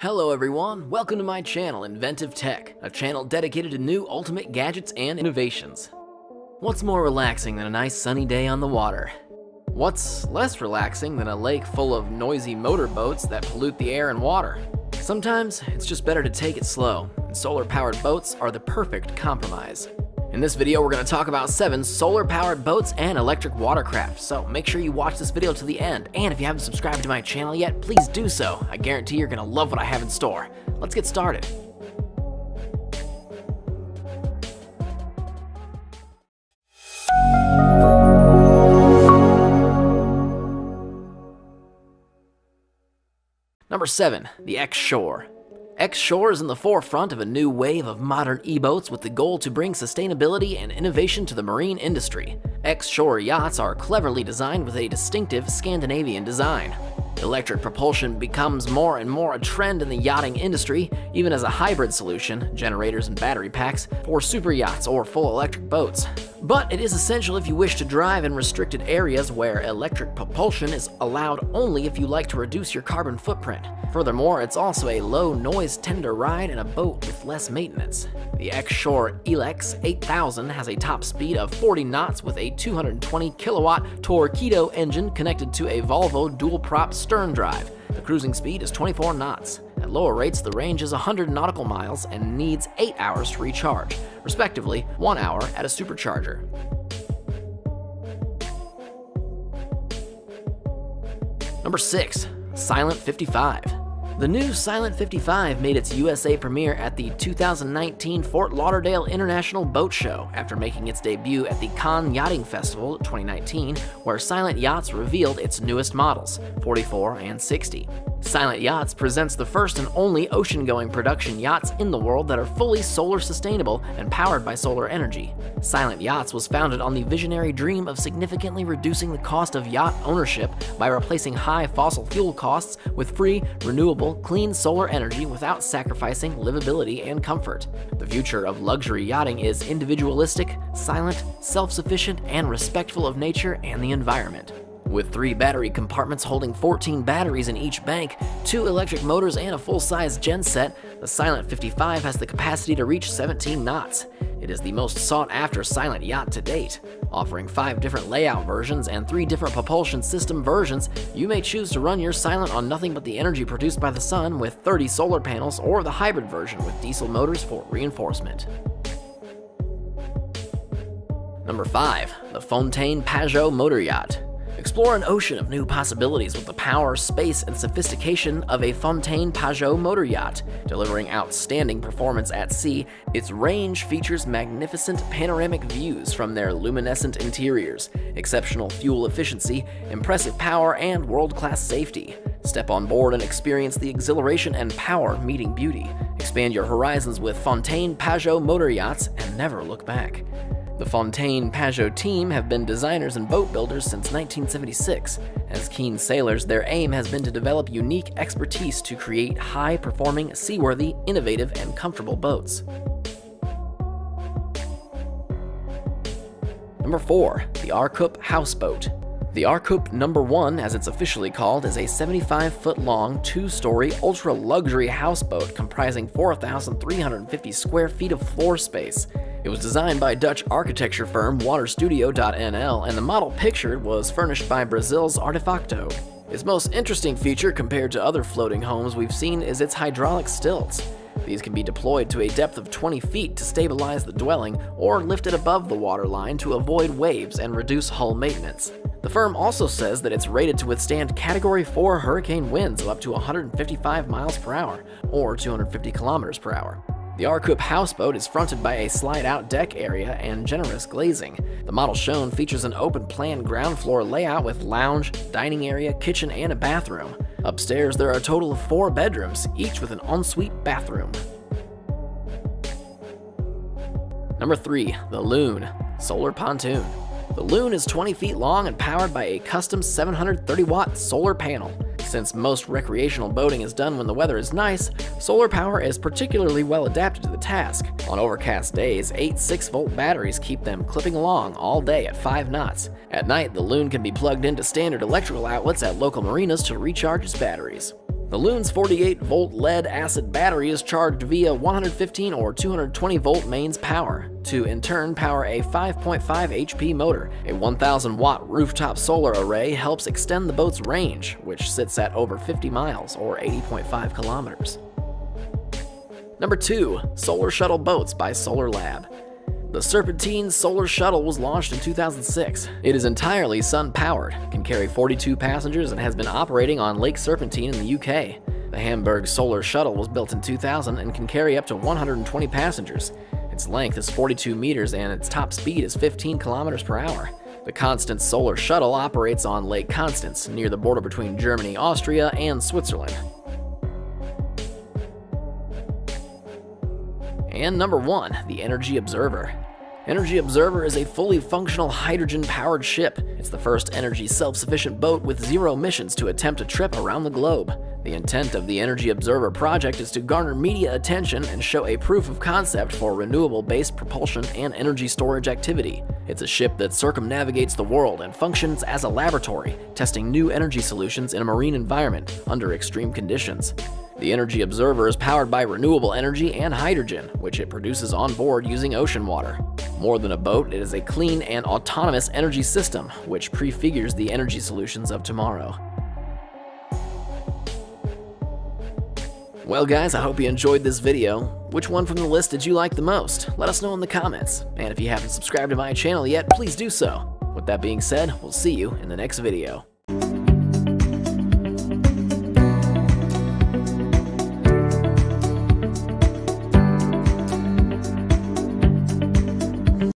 Hello everyone, welcome to my channel Inventive Tech, a channel dedicated to new ultimate gadgets and innovations. What's more relaxing than a nice sunny day on the water? What's less relaxing than a lake full of noisy motorboats that pollute the air and water? Sometimes it's just better to take it slow, and solar-powered boats are the perfect compromise. In this video, we're going to talk about 7 solar-powered boats and electric watercraft, so make sure you watch this video to the end, and if you haven't subscribed to my channel yet, please do so. I guarantee you're going to love what I have in store. Let's get started. Number 7. The X-Shore X-Shore is in the forefront of a new wave of modern e-boats with the goal to bring sustainability and innovation to the marine industry. X-Shore yachts are cleverly designed with a distinctive Scandinavian design. Electric propulsion becomes more and more a trend in the yachting industry, even as a hybrid solution, generators and battery packs, for super yachts or full electric boats. But it is essential if you wish to drive in restricted areas where electric propulsion is allowed only if you like to reduce your carbon footprint. Furthermore, it's also a low noise tender ride in a boat with less maintenance. The X-Shore Eelex 8000 has a top speed of 40 knots with a 220 kilowatt Torqeedo engine connected to a Volvo dual prop stern drive. The cruising speed is 24 knots. At lower rates, the range is 100 nautical miles and needs 8 hours to recharge, respectively 1 hour at a supercharger. Number 6. Silent 55 the new Silent 55 made its USA premiere at the 2019 Fort Lauderdale International Boat Show after making its debut at the Cannes Yachting Festival 2019, where Silent Yachts revealed its newest models, 44 and 60. Silent Yachts presents the first and only ocean-going production yachts in the world that are fully solar sustainable and powered by solar energy. Silent Yachts was founded on the visionary dream of significantly reducing the cost of yacht ownership by replacing high fossil fuel costs with free, renewable, clean solar energy without sacrificing livability and comfort. The future of luxury yachting is individualistic, silent, self-sufficient, and respectful of nature and the environment. With three battery compartments holding 14 batteries in each bank, two electric motors, and a full-size genset, the Silent 55 has the capacity to reach 17 knots. It is the most sought-after silent yacht to date. Offering five different layout versions and three different propulsion system versions, you may choose to run your Silent on nothing but the energy produced by the sun with 30 solar panels or the hybrid version with diesel motors for reinforcement. Number 5. The Fountaine Pajot Motor Yacht Explore an ocean of new possibilities with the power, space, and sophistication of a Fountaine Pajot motor yacht. Delivering outstanding performance at sea, its range features magnificent panoramic views from their luminescent interiors, exceptional fuel efficiency, impressive power, and world-class safety. Step on board and experience the exhilaration and power meeting beauty. Expand your horizons with Fountaine Pajot motor yachts and never look back. The Fountaine Pajot team have been designers and boat builders since 1976. As keen sailors, their aim has been to develop unique expertise to create high-performing, seaworthy, innovative, and comfortable boats. Number 4. The Arkup Houseboat the Arkup Number 1, as it's officially called, is a 75-foot-long, two-story, ultra-luxury houseboat comprising 4,350 square feet of floor space. It was designed by Dutch architecture firm Waterstudio.nl, and the model pictured was furnished by Brazil's Artefacto. Its most interesting feature compared to other floating homes we've seen is its hydraulic stilts. These can be deployed to a depth of 20 feet to stabilize the dwelling or lifted above the waterline to avoid waves and reduce hull maintenance. The firm also says that it's rated to withstand Category 4 hurricane winds of up to 155 miles per hour or 250 kilometers per hour. The Arkup houseboat is fronted by a slide-out deck area and generous glazing. The model shown features an open-plan ground floor layout with lounge, dining area, kitchen, and a bathroom. Upstairs, there are a total of four bedrooms, each with an ensuite bathroom. Number 3. The Loon Solar Pontoon The Loon is 20 feet long and powered by a custom 730 watt solar panel. Since most recreational boating is done when the weather is nice, solar power is particularly well adapted to the task. On overcast days, eight 6-volt batteries keep them clipping along all day at 5 knots. At night, the Loon can be plugged into standard electrical outlets at local marinas to recharge its batteries. The Loon's 48 volt lead acid battery is charged via 115 or 220 volt mains power to in turn power a 5.5 HP motor. A 1000 watt rooftop solar array helps extend the boat's range, which sits at over 50 miles or 80.5 kilometers. Number 2. Solar Shuttle Boats by Solar Lab. The Serpentine Solar Shuttle was launched in 2006. It is entirely sun-powered, can carry 42 passengers, and has been operating on Lake Serpentine in the UK. The Hamburg Solar Shuttle was built in 2000 and can carry up to 120 passengers. Its length is 42 meters and its top speed is 15 kilometers per hour. The Constance Solar Shuttle operates on Lake Constance, near the border between Germany, Austria, and Switzerland. And number one, the Energy Observer. Energy Observer is a fully functional hydrogen-powered ship. It's the first energy self-sufficient boat with zero emissions to attempt a trip around the globe. The intent of the Energy Observer project is to garner media attention and show a proof of concept for renewable-based propulsion and energy storage activity. It's a ship that circumnavigates the world and functions as a laboratory, testing new energy solutions in a marine environment under extreme conditions. The Energy Observer is powered by renewable energy and hydrogen, which it produces on board using ocean water. More than a boat, it is a clean and autonomous energy system, which prefigures the energy solutions of tomorrow. Well guys, I hope you enjoyed this video. Which one from the list did you like the most? Let us know in the comments. And if you haven't subscribed to my channel yet, please do so. With that being said, we'll see you in the next video.